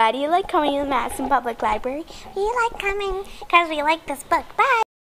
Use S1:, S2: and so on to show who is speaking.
S1: Why do you like coming to the Madison Public Library?
S2: We like coming because we like this book. Bye.